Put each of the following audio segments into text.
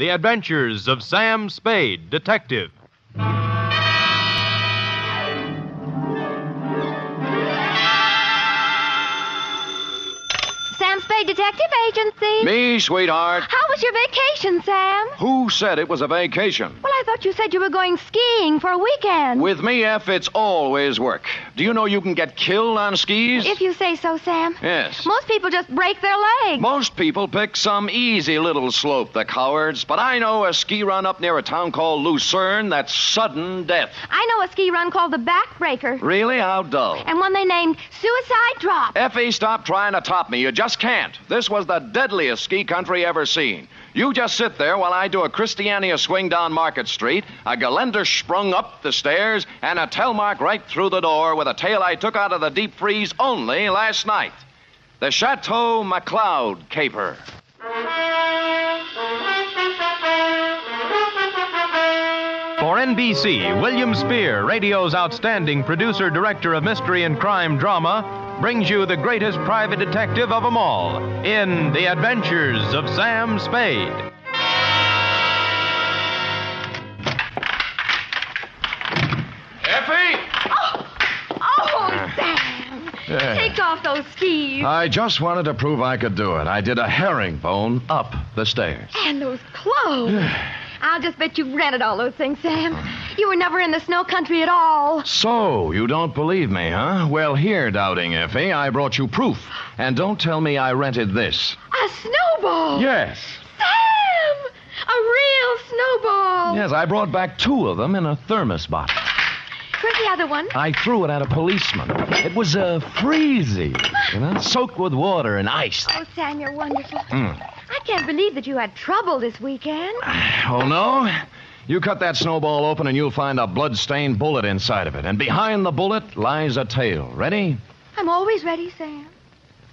The Adventures of Sam Spade, Detective. Detective Agency. Me, sweetheart. How was your vacation, Sam? Who said it was a vacation? Well, I thought you said you were going skiing for a weekend. With me, Effie, it's always work. Do you know you can get killed on skis? If you say so, Sam. Yes. Most people just break their legs. Most people pick some easy little slope, the cowards, but I know a ski run up near a town called Lucerne that's sudden death. I know a ski run called the Backbreaker, Really? How dull. and one they named Suicide Drop. Effie, stop trying to top me. You just can't. This was the deadliest ski country ever seen. You just sit there while I do a Christiania swing down Market Street, a Gelände sprung up the stairs, and a Telemark right through the door with a tail I took out of the deep freeze only last night. The Chateau McCloud caper. For NBC, William Spier, radio's outstanding producer director of mystery and crime drama, brings you the greatest private detective of them all in The Adventures of Sam Spade. Effie! Oh, oh, Sam. Yeah. Take off those skis. I just wanted to prove I could do it. I did a herringbone up the stairs. and those clothes. I'll just bet you rented all those things, Sam. Uh-huh. You were never in the snow country at all. So, you don't believe me, huh? Well, here, doubting Effie, I brought you proof. And don't tell me I rented this. A snowball. Yes. Sam! A real snowball. Yes, I brought back two of them in a thermos bottle. Where's the other one? I threw it at a policeman. It was uh, freezy, you know, soaked with water and ice. Oh, Sam, you're wonderful. Mm. I can't believe that you had trouble this weekend. Oh, no? You cut that snowball open and you'll find a blood-stained bullet inside of it. And behind the bullet lies a tail. Ready? I'm always ready, Sam.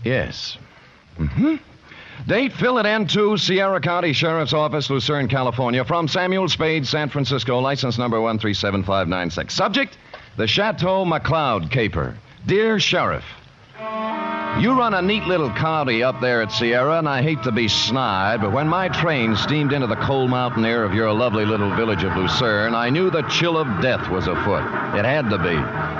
Yes. Mm-hmm. Date, fill it N2, Sierra County Sheriff's Office, Lucerne, California. From Samuel Spade, San Francisco, license number 137596. Subject, the Chateau McCloud caper. Dear Sheriff, you run a neat little county up there at Sierra, and I hate to be snide, but when my train steamed into the cold mountain air of your lovely little village of Lucerne, I knew the chill of death was afoot. It had to be.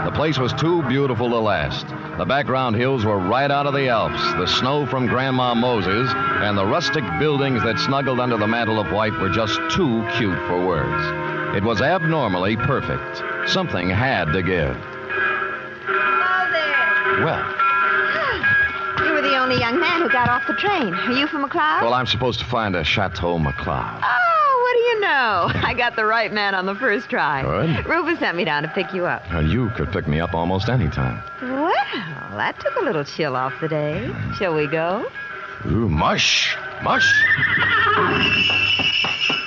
The place was too beautiful to last. The background hills were right out of the Alps, the snow from Grandma Moses, and the rustic buildings that snuggled under the mantle of white were just too cute for words. It was abnormally perfect. Something had to give. Hello there. Well, You were the only young man who got off the train. Are you from McCloud? well, I'm supposed to find a Chateau McCloud. Oh, what do you know? I got the right man on the first try. Good. Rufus sent me down to pick you up. Now, you could pick me up almost any time. Well, that took a little chill off the day. Shall we go? Ooh, mush, mush.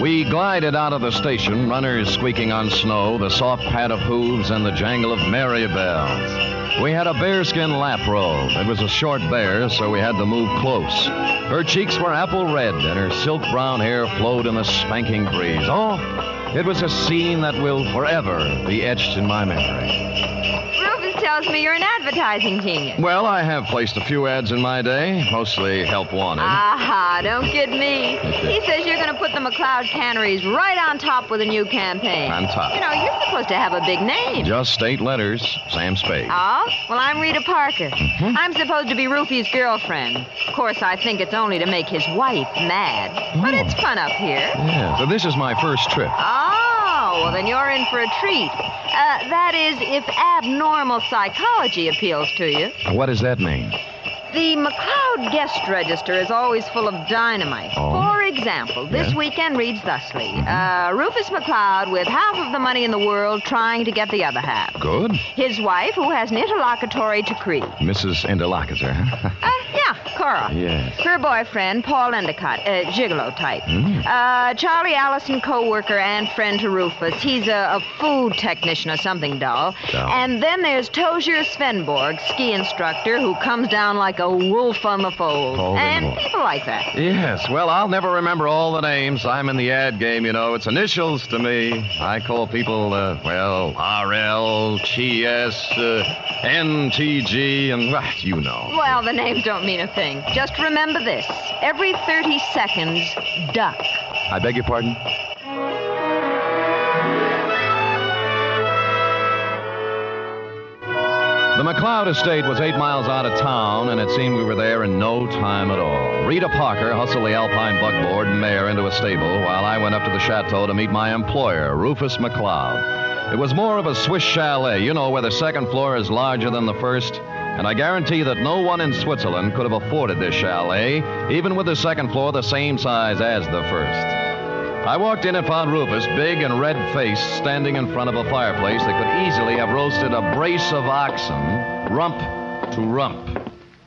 We glided out of the station, runners squeaking on snow, the soft pad of hooves, and the jangle of merry bells. We had a bearskin lap robe. It was a short bear, so we had to move close. Her cheeks were apple red, and her silk brown hair flowed in the spanking breeze. Oh, it was a scene that will forever be etched in my memory. Tells me you're an advertising genius. Well, I have placed a few ads in my day, mostly help wanted. Aha, don't kid me. He says you're going to put the McCloud canneries right on top with a new campaign. On top. You know, you're supposed to have a big name. Just eight letters, Sam Spade. Oh? Well, I'm Rita Parker. Mm-hmm. I'm supposed to be Rufy's girlfriend. Of course, I think it's only to make his wife mad. But Oh. it's fun up here. Yeah, so this is my first trip. Oh, well, then you're in for a treat. Uh, that is, if abnormal psychology appeals to you. What does that mean? The McCloud guest register is always full of dynamite. Oh. For example, this Yeah? weekend reads thusly uh, Rufus McCloud with half of the money in the world trying to get the other half. Good. His wife, who has an interlocutory decree. Mrs. Interlocutor. huh? Yeah, Cora. Yes. Her boyfriend, Paul Endicott, uh, gigolo type. Mm. Uh, Charlie Allison, co-worker and friend to Rufus. He's a, a food technician or something doll. Dull. And then there's Tozier Svenborg, ski instructor, who comes down like a wolf on the fold. Fold and and people like that. yes, well, I'll never remember all the names. I'm in the ad game, you know. It's initials to me. I call people, uh, well, RL, GS, uh, NTG, and well, you know. Well, the names don't mean a thing. Just remember this every 30 seconds, duck. I beg your pardon? The McCloud estate was eight miles out of town, and it seemed we were there in no time at all. Rita Parker hustled the Alpine buckboard and mare into a stable while I went up to the chateau to meet my employer, Rufus McCloud. It was more of a Swiss chalet, you know, where the second floor is larger than the first. And I guarantee that no one in Switzerland could have afforded this chalet, even with the second floor the same size as the first. I walked in and found Rufus, big and red faced, standing in front of a fireplace that could easily have roasted a brace of oxen, rump to rump.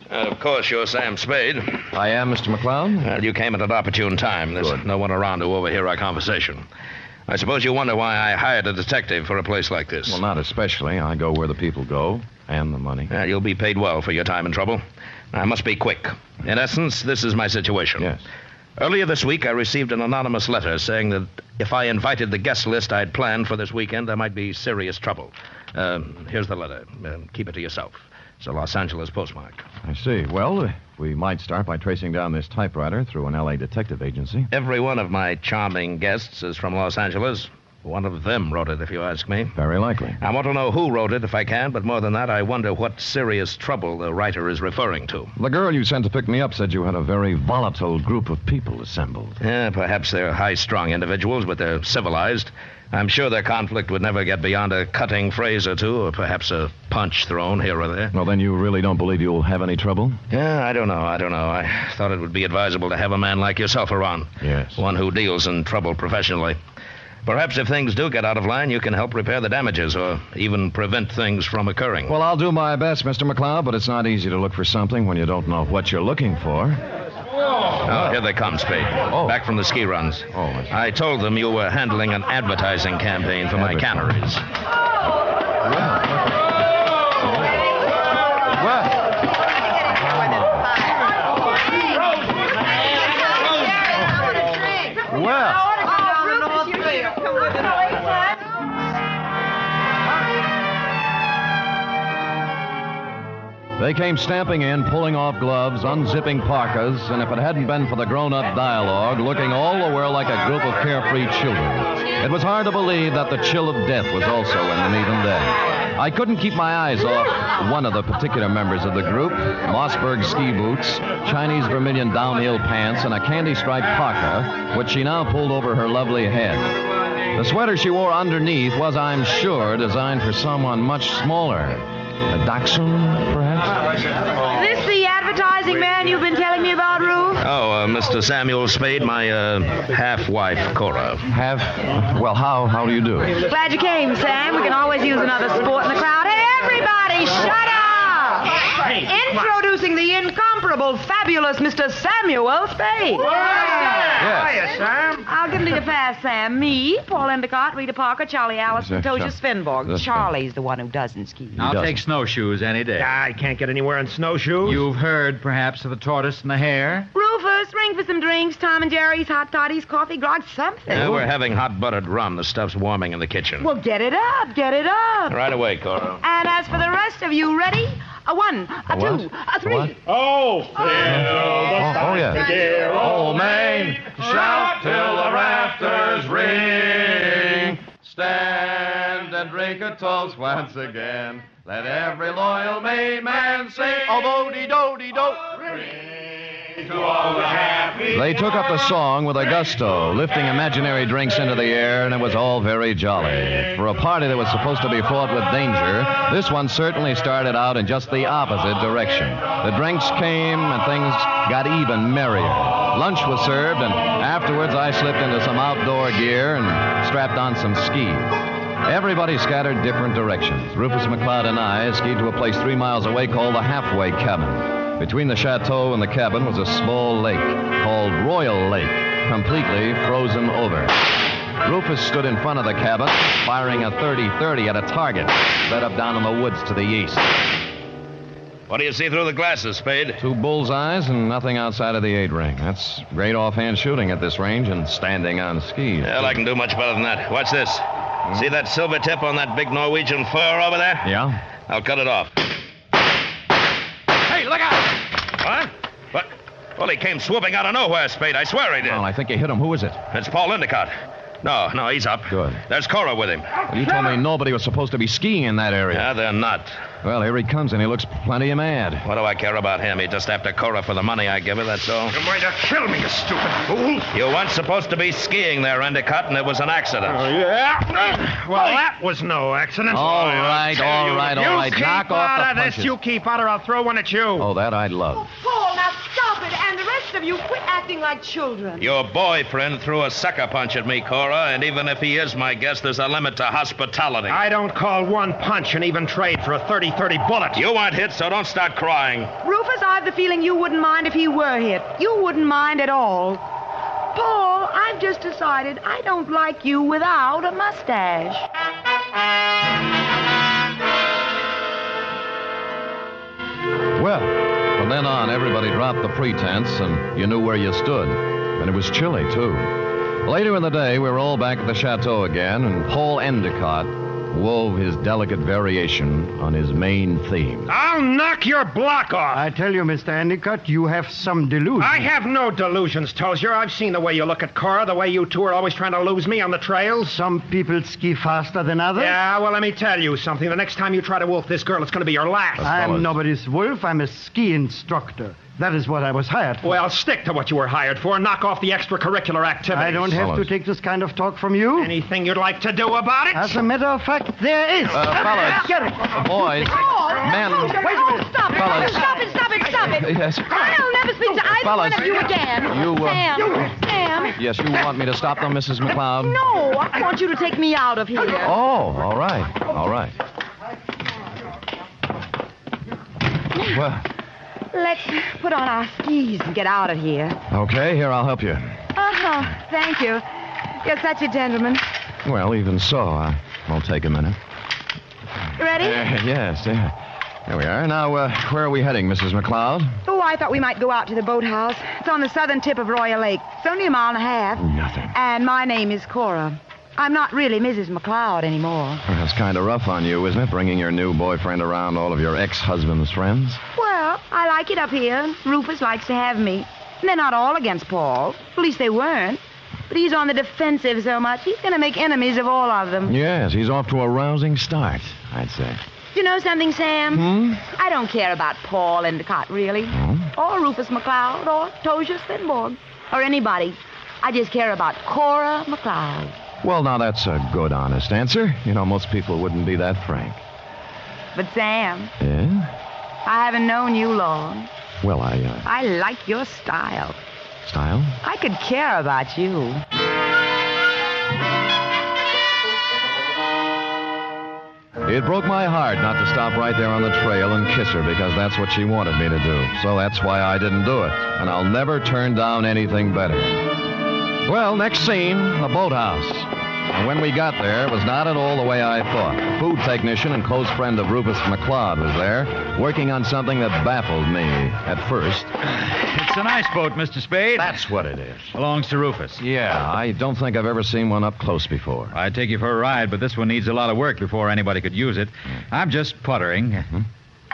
Uh, of course, you're Sam Spade. I am, Mr. McCloud. Well, you came at an opportune time. There's Good. no one around to overhear our conversation. I suppose you wonder why I hired a detective for a place like this. Well, not especially. I go where the people go, and the money. Uh, you'll be paid well for your time and trouble. I must be quick. In essence, this is my situation. Yes. Earlier this week, I received an anonymous letter saying that if I invited the guest list I'd planned for this weekend, there might be serious trouble. Um, here's the letter. Uh, keep it to yourself. It's a Los Angeles postmark. I see. Well, uh, we might start by tracing down this typewriter through an L.A. detective agency. Every one of my charming guests is from Los Angeles. One of them wrote it, if you ask me. Very likely. I want to know who wrote it if I can, but more than that, I wonder what serious trouble the writer is referring to. The girl you sent to pick me up said you had a very volatile group of people assembled. Yeah, perhaps they're high strung individuals, but they're civilized. I'm sure their conflict would never get beyond a cutting phrase or two, or perhaps a punch thrown here or there. Well, then you really don't believe you'll have any trouble? Yeah, I don't know. I don't know. I thought it would be advisable to have a man like yourself around. Yes. One who deals in trouble professionally. Perhaps if things do get out of line, you can help repair the damages or even prevent things from occurring. Well, I'll do my best, Mr. McCloud, but it's not easy to look for something when you don't know what you're looking for. Oh, here they come, Spade. Oh. Back from the ski runs. Oh, I. I told them you were handling an advertising campaign for my Advertising. canneries. Well, They came stamping in, pulling off gloves, unzipping parkas, and if it hadn't been for the grown up dialogue, looking all the while like a group of carefree children, it was hard to believe that the chill of death was also in them even then. I couldn't keep my eyes off one of the particular members of the group Mossberg ski boots, Chinese vermilion downhill pants, and a candy striped parka, which she now pulled over her lovely head. The sweater she wore underneath was, I'm sure, designed for someone much smaller. A dachshund, perhaps? Is This the advertising man you've been telling me about, Ruth? Oh, uh, Mr. Samuel Spade, my uh, half wife, Cora. Have? Well, how? How do you do? Glad you came, Sam. We can always use another sport in the crowd. Hey, everybody, shut up! Introducing the incomparable, fabulous Mr. Samuel Spade. Yes. Sam. I'll give him to you fast, Sam. Me, Paul Endicott, Rita Parker, Charlie Allison, Yes, Tozier sure. Svenborg. Charlie's the one who doesn't ski. I'll doesn't. take snowshoes any day. I can't get anywhere in snowshoes. You've heard, perhaps, of the tortoise and the hare? Rufus, ring for some drinks. Tom and Jerry's, hot toddies, coffee, grog, something. Uh, we're having hot buttered rum. The stuff's warming in the kitchen. Well, get it up, get it up. Right away, Cora. And as for the rest of you, ready? A one, a, what? two, a three. what? Oh, Oh, oh, oh yeah. Old Maine, shout till the rafters ring. Stand and drink a toast once again. Let every loyal Maine man sing. Oh, do do do. They took up the song with a gusto, lifting imaginary drinks into the air, and it was all very jolly. For a party that was supposed to be fraught with danger, this one certainly started out in just the opposite direction. The drinks came and things got even merrier. Lunch was served, and afterwards I slipped into some outdoor gear and strapped on some skis. Everybody scattered different directions. Rufus McCloud and I skied to a place three miles away called the Halfway Cabin. Between the chateau and the cabin was a small lake called Royal Lake, completely frozen over. Rufus stood in front of the cabin, firing a 30 30 at a target set up down in the woods to the east. What do you see through the glasses, Spade? Two bullseyes and nothing outside of the eight ring. That's great offhand shooting at this range and standing on skis. Well, I can do much better than that. Watch this. Hmm? See that silver tip on that big Norwegian fir over there? Yeah? I'll cut it off. Hey, look out! What? What? Well, he came swooping out of nowhere, Spade. I swear he did. Well, I think you hit him. Who is it? It's Paul Endicott. No, no, he's up. Good. There's Cora with him. Well, you told me nobody was supposed to be skiing in that area. Yeah, they're not. Well, here he comes, and he looks plenty mad. What do I care about him? He just after Cora for the money I give her, that's all. You're going to kill me, you stupid fool. You weren't supposed to be skiing there, Endicott, and it was an accident. Oh, yeah? Well, that was no accident. All right, Tell all you- right, you all right. keep Knock off out the of this. You keep out, or I'll throw one at you. Oh, that I'd love. Paul, now stop it. And the rest of you, quit acting like children. Your boyfriend threw a sucker punch at me, Cora, and even if he is my guest, there's a limit to hospitality. I don't call one punch an even trade for a 30-30 bullet. You weren't hit, so don't start crying. Rufus, I've the feeling you wouldn't mind if he were hit. You wouldn't mind at all. Paul, I've just decided I don't like you without a mustache. Well, from then on, everybody dropped the pretense, and you knew where you stood. And it was chilly, too. Later in the day, we were all back at the chateau again, and Paul Endicott wove his delicate variation on his main theme. I'll knock your block off. I tell you, Mr. Endicott, you have some delusions. I have no delusions, Tozier. I've seen the way you look at Cora, the way you two are always trying to lose me on the trails. Some people ski faster than others. Yeah, well, let me tell you something. The next time you try to wolf this girl, it's going to be your last. I'm nobody's wolf. I'm a ski instructor. That is what I was hired for. Well, stick to what you were hired for. Knock off the extracurricular activities. I don't have Fellas. to take this kind of talk from you. Anything you'd like to do about it? As a matter of fact, there is. Uh, fellas. Get it. Boys, men. Oh, stop it. Fellas. Stop it, stop it, stop it. Yes. I'll never speak to either Fellas. one of you again. You, uh, Sam, Sam. Yes, you want me to stop them, Mrs. McCloud? No, I want you to take me out of here. Oh, all right. All right. Well, Let's put on our skis and get out of here. okay, here, I'll help you. Oh, thank you. You're such a gentleman. Well, even so, I won't take a minute. You ready? Uh, yes, yeah. There we are. Now, uh, where are we heading, Mrs. McCloud? Oh, I thought we might go out to the boathouse. It's on the southern tip of Royal Lake. It's only a mile and a half. Nothing. And my name is Cora. I'm not really Mrs. McCloud anymore. Well, That's kind of rough on you, isn't it? Bringing your new boyfriend around all of your ex-husband's friends. Well, I like it up here. Rufus likes to have me. And they're not all against Paul. At least they weren't. But he's on the defensive so much, he's going to make enemies of all of them. Yes, he's off to a rousing start, I'd say. You know something, Sam? Hmm? I don't care about Paul Endicott, really. Hmm? Or Rufus McCloud, or Tozier Svenborg, or anybody. I just care about Cora McCloud. Well, now that's a good, honest answer. You know, most people wouldn't be that frank. But, Sam, Yeah? I haven't known you long. Well, I, uh, I like your style. style? I could care about you. It broke my heart not to stop right there on the trail and kiss her because that's what she wanted me to do. So that's why I didn't do it. And I'll never turn down anything better. Well, next scene, the boathouse. And when we got there, it was not at all the way I thought. A food technician and close friend of Rufus McCloud was there, working on something that baffled me at first. It's an ice boat, Mr. Spade. That's what it is. belongs to Rufus. Yeah, I don't think I've ever seen one up close before. I'd take you for a ride, but this one needs a lot of work before anybody could use it. I'm just puttering.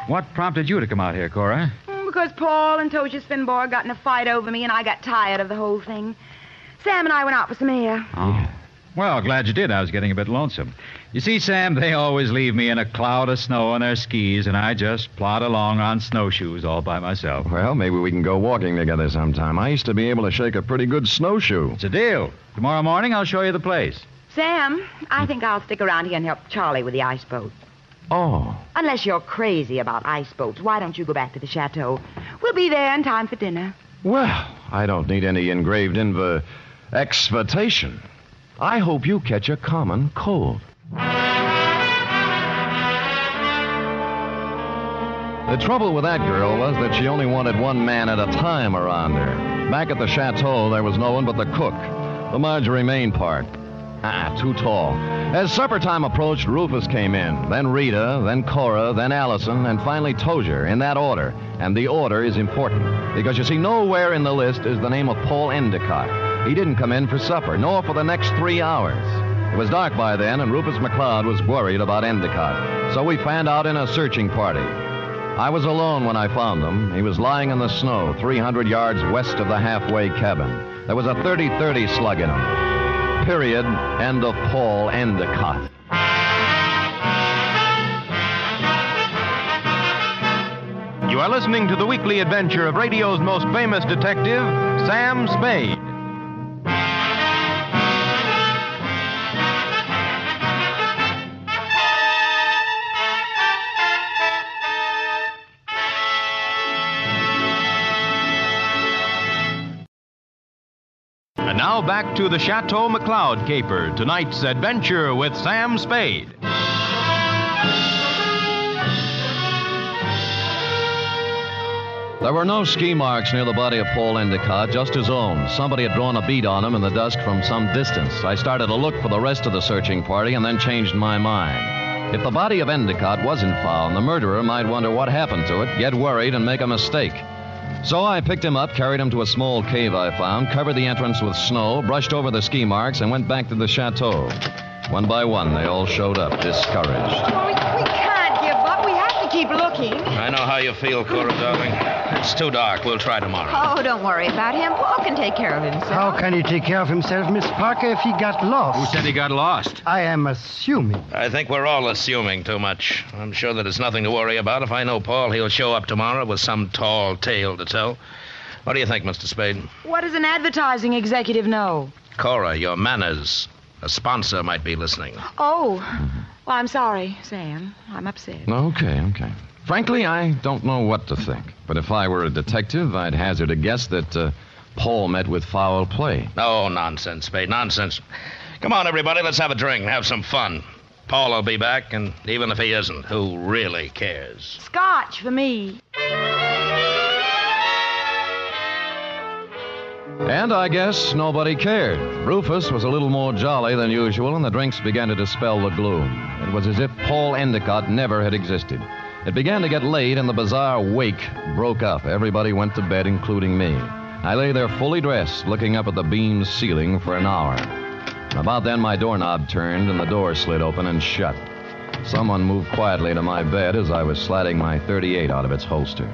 What prompted you to come out here, Cora? Mm, Because Paul and Tozier Svenborg got in a fight over me, and I got tired of the whole thing. Sam and I went out for some air. Oh. Well, glad you did. I was getting a bit lonesome. You see, Sam, they always leave me in a cloud of snow on their skis, and I just plod along on snowshoes all by myself. Well, maybe we can go walking together sometime. I used to be able to shake a pretty good snowshoe. It's a deal. Tomorrow morning, I'll show you the place. Sam, I think I'll stick around here and help Charlie with the ice boat. Oh, Unless you're crazy about ice boats, why don't you go back to the chateau? We'll be there in time for dinner. well, I don't need any engraved inv- exvitation. I hope you catch a common cold. The trouble with that girl was that she only wanted one man at a time around her. Back at the chateau, there was no one but the cook, the Marjorie Main part. Ah, too tall. As supper time approached, Rufus came in, then Rita, then Cora, then Allison, and finally Tozier, in that order. And the order is important, because you see, nowhere in the list is the name of Paul Endicott. He didn't come in for supper, nor for the next three hours. It was dark by then, and Rufus McCloud was worried about Endicott. So we fanned out in a searching party. I was alone when I found him. He was lying in the snow, 300 yards west of the halfway cabin. There was a 30 30 slug in him. Period. End of Paul Endicott. You are listening to the weekly adventure of radio's most famous detective, Sam Spade. Now back to the Chateau McCloud caper, tonight's adventure with Sam Spade. There were no ski marks near the body of Paul Endicott, just his own. Somebody had drawn a bead on him in the dusk from some distance. I started to look for the rest of the searching party and then changed my mind. If the body of Endicott wasn't found, the murderer might wonder what happened to it, get worried, and make a mistake. So I picked him up, carried him to a small cave I found, covered the entrance with snow, brushed over the ski marks, and went back to the chateau. One by one, they all showed up, discouraged. Oh, we, we can't give up. We have to keep looking. I know how you feel, Cora, darling. It's too dark. We'll try tomorrow. Oh, don't worry about him. Paul can take care of himself. How can he take care of himself, Miss Parker, if he got lost? Who said he got lost? I am assuming. I think we're all assuming too much. I'm sure that it's nothing to worry about. If I know Paul, he'll show up tomorrow with some tall tale to tell. What do you think, Mr. Spade? What does an advertising executive know? Cora, your manners. A sponsor might be listening. Oh, well, I'm sorry, Sam. I'm upset. Okay, okay. Frankly, I don't know what to think. But if I were a detective, I'd hazard a guess that uh, Paul met with foul play. Oh, nonsense, Spade, nonsense. Come on, everybody, let's have a drink and have some fun. Paul will be back, and even if he isn't, who really cares? Scotch for me. And I guess nobody cared. Rufus was a little more jolly than usual, and the drinks began to dispel the gloom. It was as if Paul Endicott never had existed. It began to get late, and the bizarre wake broke up. Everybody went to bed, including me. I lay there fully dressed, looking up at the beamed ceiling for an hour. About then, my doorknob turned, and the door slid open and shut. Someone moved quietly to my bed as I was sliding my 38 out of its holster.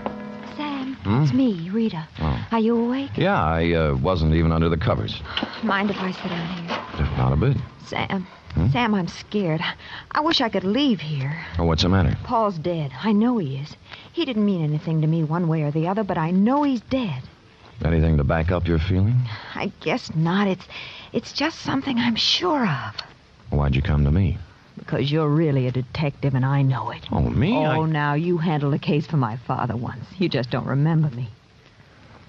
Hmm? it's me, Rita. Oh. Are you awake? Yeah, I uh, wasn't even under the covers. Mind if I sit down here? Not a bit. Sam, Hmm? Sam, I'm scared. I wish I could leave here. Oh, what's the matter? Paul's dead. I know he is. He didn't mean anything to me one way or the other, but I know he's dead. Anything to back up your feeling? I guess not. It's it's just something I'm sure of. Why'd you come to me? Because you're really a detective and I know it. Oh, me? Oh, I- now you handled a case for my father once. You just don't remember me.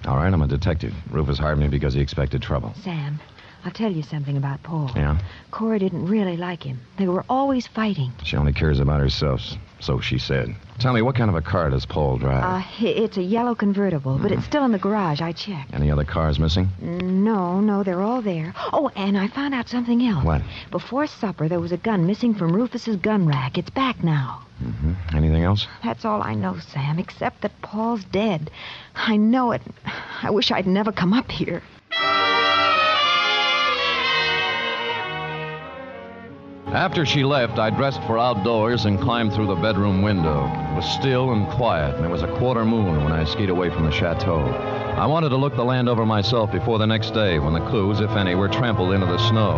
All right, I'm a detective. Rufus hired me because he expected trouble. Sam, I'll tell you something about Paul. Yeah? Cora didn't really like him. They were always fighting. She only cares about herself, so she said. Tell me, what kind of a car does Paul drive? Uh, it's a yellow convertible, but it's still in the garage. I checked. Any other cars missing? No, no, they're all there. Oh, and I found out something else. What? Before supper, there was a gun missing from Rufus's gun rack. It's back now. Mm-hmm. Anything else? That's all I know, Sam, except that Paul's dead. I know it. I wish I'd never come up here. After she left, I dressed for outdoors and climbed through the bedroom window. It was still and quiet, and it was a quarter moon when I skied away from the chateau. I wanted to look the land over myself before the next day, when the clues, if any, were trampled into the snow.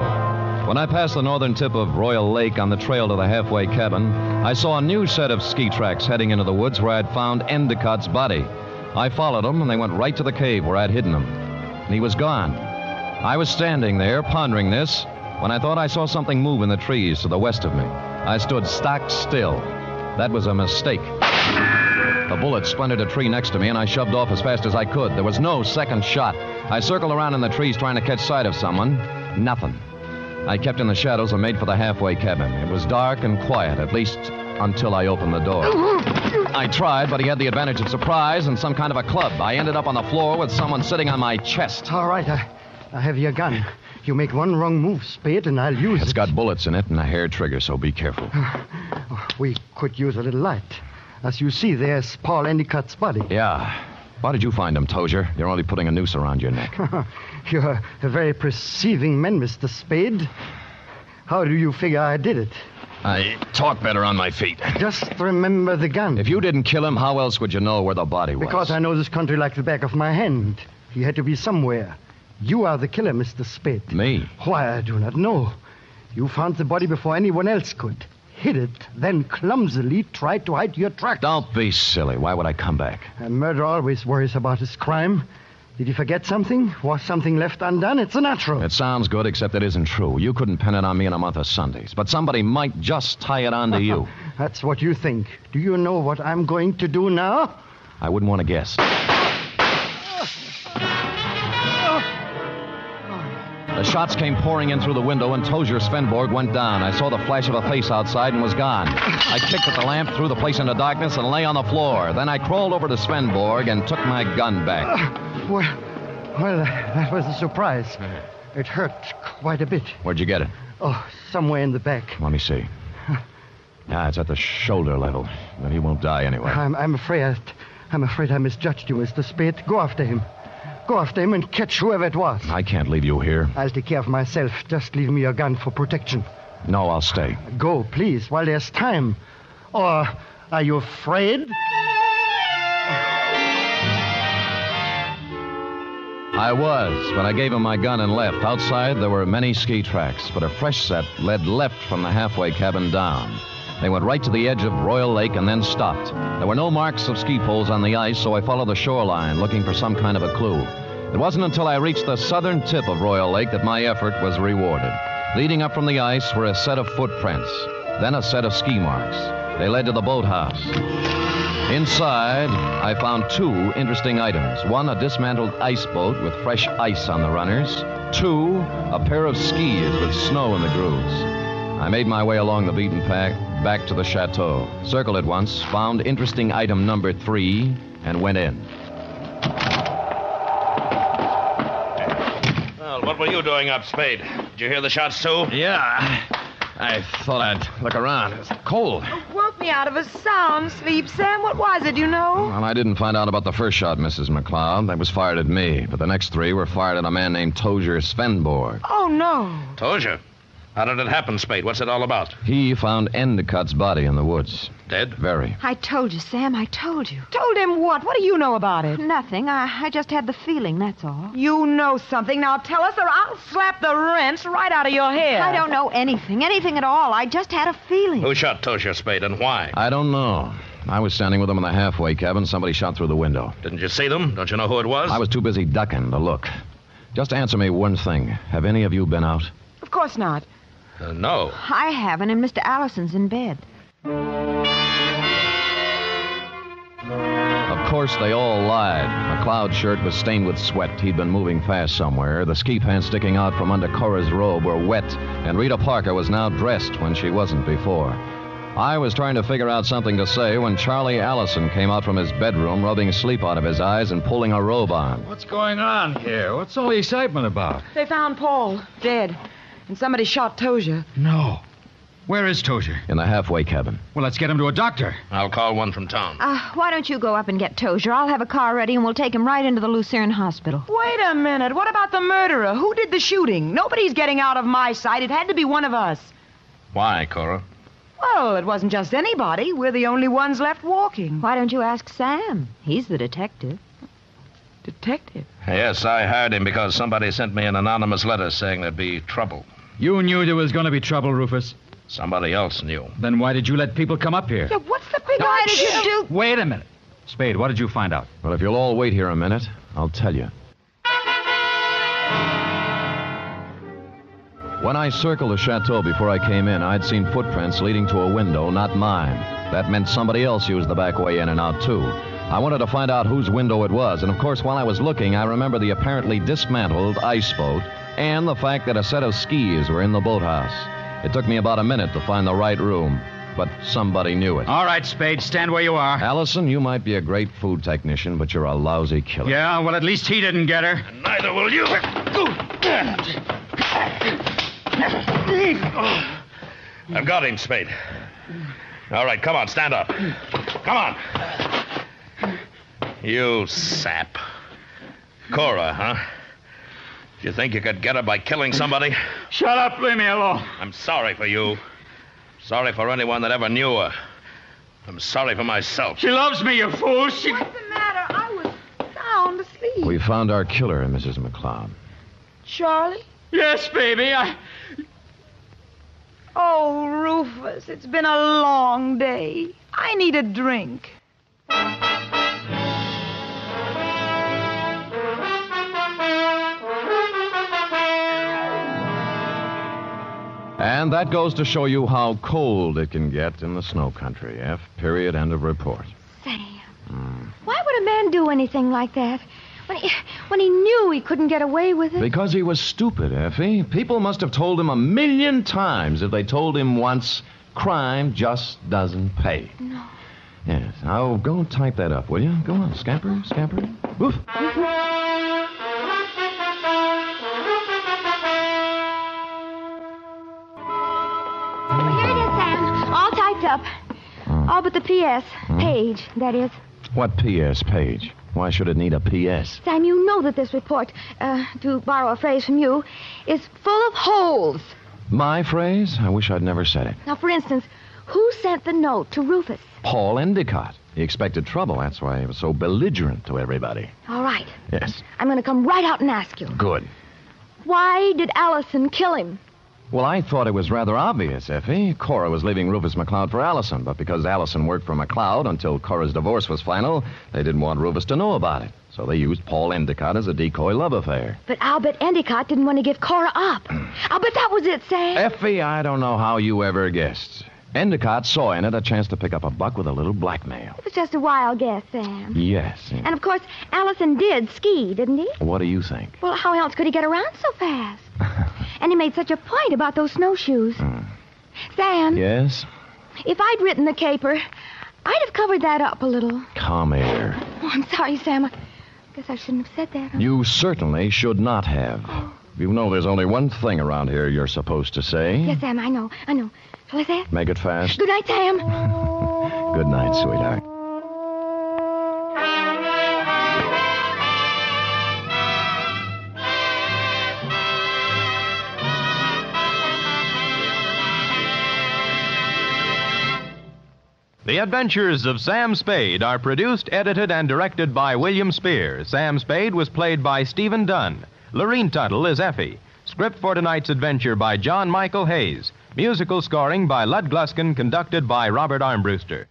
When I passed the northern tip of Royal Lake on the trail to the halfway cabin, I saw a new set of ski tracks heading into the woods where I'd found Endicott's body. I followed them, and they went right to the cave where I'd hidden him. And he was gone. I was standing there, pondering this, when I thought I saw something move in the trees to the west of me. I stood stock still. That was a mistake. The bullet splintered a tree next to me, and I shoved off as fast as I could. There was no second shot. I circled around in the trees trying to catch sight of someone. Nothing. I kept in the shadows and made for the halfway cabin. It was dark and quiet, at least until I opened the door. I tried, but he had the advantage of surprise and some kind of a club. I ended up on the floor with someone sitting on my chest. All right, I, I have your gun. You make one wrong move, Spade, and I'll use It's It's got bullets in it and a hair trigger, so be careful. We could use a little light. As you see, there's Paul Endicott's body. Yeah. Why did you find him, Tozier? You're only putting a noose around your neck. You're a very perceiving man, Mr. Spade. How do you figure I did it? I talk better on my feet. Just remember the gun. If you didn't kill him, how else would you know where the body was? Because I know this country like the back of my hand. He had to be somewhere. You are the killer, Mr. Spade. Me? Why, I do not know. You found the body before anyone else could. Hid it, then clumsily tried to hide your tracks. Don't be silly. Why would I come back? A murderer always worries about his crime. Did he forget something? Was something left undone? It's a natural. It sounds good, except it isn't true. You couldn't pin it on me in a month of Sundays, but somebody might just tie it onto you. That's what you think. Do you know what I'm going to do now? I wouldn't want to guess. Ah! The shots came pouring in through the window, and Tozier Svenborg went down. I saw the flash of a face outside and was gone. I kicked at the lamp, threw the place into darkness, and lay on the floor. Then I crawled over to Svenborg and took my gun back. Uh, well, well, that was a surprise. Uh-huh. It hurt quite a bit. Where'd you get it? Oh, somewhere in the back. Let me see. Yeah, it's at the shoulder level. But he won't die anyway. I'm, I'm afraid. I'm afraid I misjudged you, Mr. Spade. Go after him. Go after him and catch whoever it was. I can't leave you here. I'll take care of myself. Just leave me your gun for protection. No, I'll stay. Go, please, while there's time. Or are you afraid? I was, but I gave him my gun and left. Outside, there were many ski tracks, but a fresh set led left from the halfway cabin down. They went right to the edge of Royal Lake and then stopped. There were no marks of ski poles on the ice, so I followed the shoreline looking for some kind of a clue. It wasn't until I reached the southern tip of Royal Lake that my effort was rewarded. Leading up from the ice were a set of footprints, then a set of ski marks. They led to the boathouse. Inside, I found two interesting items. One, a dismantled ice boat with fresh ice on the runners. Two, a pair of skis with snow in the grooves. I made my way along the beaten path back to the chateau. Circled it once, found interesting item number three, and went in. Well, what were you doing up, Spade? Did you hear the shots, too? Yeah, I thought I'd look around. It's cold. Woke me out of a sound sleep, Sam. What was it, you know? Well, I didn't find out about the first shot, Mrs. McCloud. That was fired at me. But the next three were fired at a man named Tozier Svenborg. Oh, no. Told you. How did it happen, Spade? What's it all about? He found Endicott's body in the woods. Dead? Very. I told you, Sam. I told you. Told him what? What do you know about it? Nothing. I, I just had the feeling, that's all. You know something. Now tell us, or I'll slap the rents right out of your head. I don't know anything, anything at all. I just had a feeling. Who shot Tozier, Spade, and why? I don't know. I was standing with him in the halfway cabin. Somebody shot through the window. Didn't you see them? Don't you know who it was? I was too busy ducking to look. Just answer me one thing. Have any of you been out? Of course not. Uh, no. I haven't, and Mr. Allison's in bed. Of course, they all lied. McCloud's shirt was stained with sweat. He'd been moving fast somewhere. The ski pants sticking out from under Cora's robe were wet, and Rita Parker was now dressed when she wasn't before. I was trying to figure out something to say when Charlie Allison came out from his bedroom, rubbing sleep out of his eyes and pulling a robe on. What's going on here? What's all the excitement about? They found Paul dead, and somebody shot Tozier. No. Where is Tozier? In the halfway cabin. Well, let's get him to a doctor. I'll call one from town. Uh, why don't you go up and get Tozier? I'll have a car ready, and we'll take him right into the Lucerne Hospital. Wait a minute. What about the murderer? Who did the shooting? Nobody's getting out of my sight. It had to be one of us. Why, Cora? Well, it wasn't just anybody. We're the only ones left walking. Why don't you ask Sam? He's the detective. Detective. Yes, I hired him because somebody sent me an anonymous letter saying there'd be trouble. You knew there was going to be trouble, Rufus. Somebody else knew. Then why did you let people come up here? Yeah, what's the big Why idea? did you do... Wait a minute. Spade, what did you find out? Well, if you'll all wait here a minute, I'll tell you. When I circled the chateau before I came in, I'd seen footprints leading to a window, not mine. That meant somebody else used the back way in and out, too. I wanted to find out whose window it was, and of course, while I was looking, I remember the apparently dismantled ice boat and the fact that a set of skis were in the boathouse. It took me about a minute to find the right room, but somebody knew it. All right, Spade, stand where you are. Allison, you might be a great food technician, but you're a lousy killer. Yeah, well, at least he didn't get her. Neither will you. Oh. I've got him, Spade. All right, come on, stand up. Come on. You sap. Cora, huh? Do you think you could get her by killing somebody? Shut up, leave me alone. I'm sorry for you. Sorry for anyone that ever knew her. I'm sorry for myself. She loves me, you fool. She. What's the matter? I was sound asleep. We found our killer, Mrs. McCloud. Charlie? Yes, baby. I. Oh, Rufus, it's been a long day. I need a drink. And that goes to show you how cold it can get in the snow country. Effie. Period. End of report. Sam. Hmm. Why would a man do anything like that? When he, when he knew he couldn't get away with it? Because he was stupid, Effie. People must have told him a million times if they told him once, crime just doesn't pay. No. Yes. Now go type that up, will you? Go on, scamper, scamper. Woof. P.S. Page, that is. What P.S. page? Why should it need a P.S.? Sam, you know that this report, uh, to borrow a phrase from you, is full of holes. My phrase? I wish I'd never said it. Now, for instance, who sent the note to Rufus? Paul Endicott. He expected trouble. That's why he was so belligerent to everybody. All right. Yes. I'm going to come right out and ask you. Good. Why did Allison kill him? Well, I thought it was rather obvious, Effie. Cora was leaving Rufus McCloud for Allison, but because Allison worked for McCloud until Cora's divorce was final, they didn't want Rufus to know about it. So they used Paul Endicott as a decoy love affair. But I'll bet Endicott didn't want to give Cora up. Hmm. I'll bet that was it, Sam. Effie, I don't know how you ever guessed. Endicott saw in it a chance to pick up a buck with a little blackmail. It was just a wild guess, Sam. Yes. And of course, Allison did ski, didn't he? What do you think? Well, how else could he get around so fast? and he made such a point about those snowshoes. Hmm. Sam, Yes? if I'd written the caper, I'd have covered that up a little. Come here. Oh, I'm sorry, Sam. I guess I shouldn't have said that. huh? You certainly should not have. Oh. You know there's only one thing around here you're supposed to say. Yes, Sam, I know. I know. Shall I say it? Make it fast. Good night, Sam. Good night, sweetheart. The Adventures of Sam Spade are produced, edited, and directed by William Spier. Sam Spade was played by Stephen Dunne. Lurene Tuttle is Effie. Script for tonight's adventure by John Michael Hayes. Musical scoring by Lud Gluskin, conducted by Robert Armbruster.